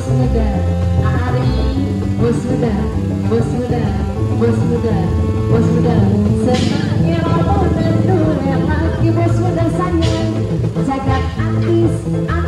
bos muda Ari bos muda bos muda bos muda bos muda semangatnya romo dan laki bos muda sayang. Jagat artis